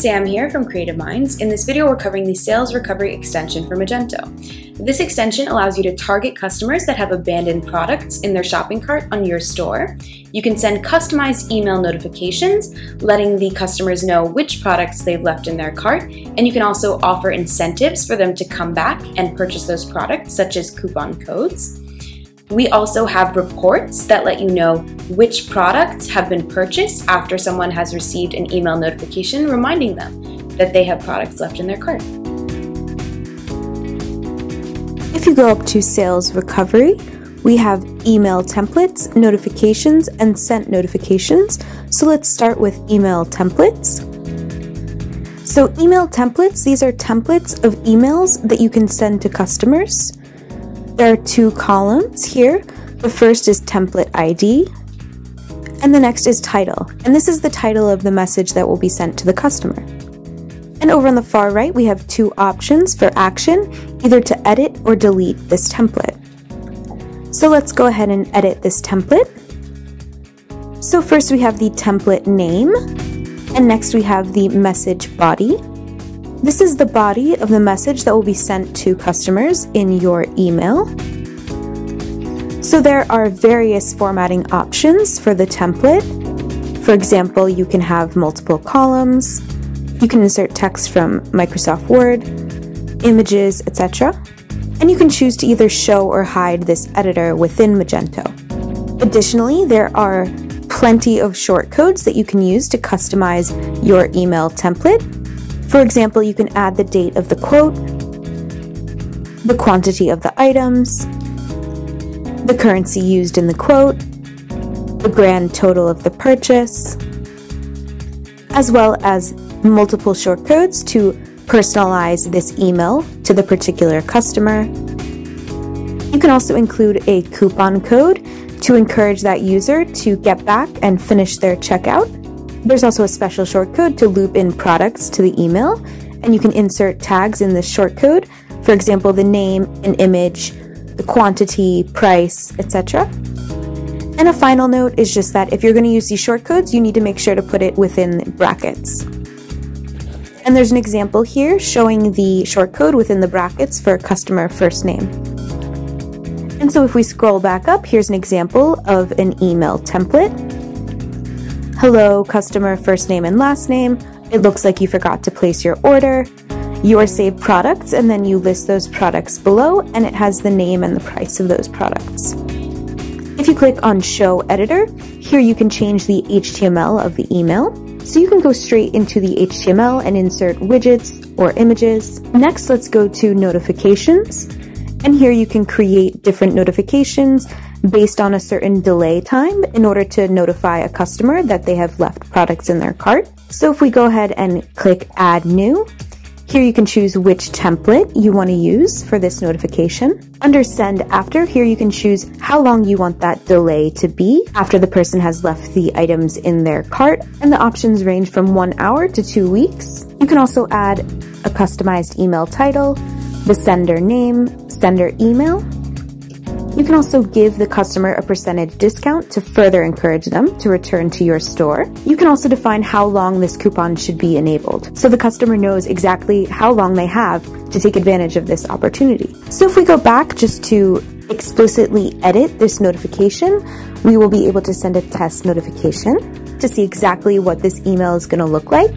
Sam here from Creative Minds. In this video, we're covering the Sales Recovery extension for Magento. This extension allows you to target customers that have abandoned products in their shopping cart on your store. You can send customized email notifications, letting the customers know which products they've left in their cart, and you can also offer incentives for them to come back and purchase those products, such as coupon codes. We also have reports that let you know which products have been purchased after someone has received an email notification reminding them that they have products left in their cart. If you go up to Sales Recovery, we have email templates, notifications, and sent notifications. So let's start with email templates. So email templates, these are templates of emails that you can send to customers. There are two columns here. The first is template ID, and the next is title. And this is the title of the message that will be sent to the customer. And over on the far right, we have two options for action, either to edit or delete this template. So let's go ahead and edit this template. So first we have the template name, and next we have the message body. This is the body of the message that will be sent to customers in your email. So there are various formatting options for the template. For example, you can have multiple columns, you can insert text from Microsoft Word, images, etc. And you can choose to either show or hide this editor within Magento. Additionally, there are plenty of shortcodes that you can use to customize your email template for example, you can add the date of the quote, the quantity of the items, the currency used in the quote, the grand total of the purchase, as well as multiple shortcodes to personalize this email to the particular customer. You can also include a coupon code to encourage that user to get back and finish their checkout. There's also a special shortcode to loop in products to the email, and you can insert tags in this shortcode, for example, the name, an image, the quantity, price, etc. And a final note is just that if you're going to use these shortcodes, you need to make sure to put it within brackets. And there's an example here showing the shortcode within the brackets for customer first name. And so if we scroll back up, here's an example of an email template hello, customer first name and last name. It looks like you forgot to place your order. Your saved products, and then you list those products below, and it has the name and the price of those products. If you click on Show Editor, here you can change the HTML of the email. So you can go straight into the HTML and insert widgets or images. Next, let's go to Notifications. And here you can create different notifications based on a certain delay time in order to notify a customer that they have left products in their cart. So if we go ahead and click add new, here you can choose which template you want to use for this notification. Under send after, here you can choose how long you want that delay to be after the person has left the items in their cart, and the options range from one hour to two weeks. You can also add a customized email title, the sender name, sender email, you can also give the customer a percentage discount to further encourage them to return to your store. You can also define how long this coupon should be enabled, so the customer knows exactly how long they have to take advantage of this opportunity. So if we go back just to explicitly edit this notification, we will be able to send a test notification to see exactly what this email is going to look like.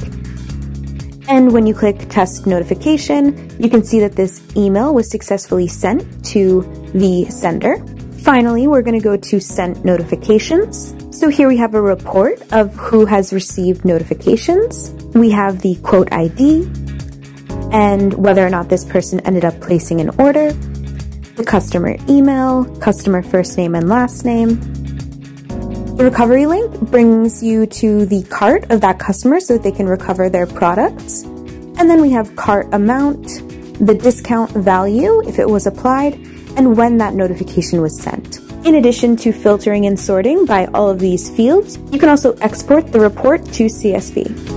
And when you click test notification, you can see that this email was successfully sent to the sender. Finally, we're going to go to sent notifications. So here we have a report of who has received notifications. We have the quote ID and whether or not this person ended up placing an order, the customer email, customer first name and last name. The recovery link brings you to the cart of that customer so that they can recover their products. And then we have cart amount, the discount value if it was applied, and when that notification was sent. In addition to filtering and sorting by all of these fields, you can also export the report to CSV.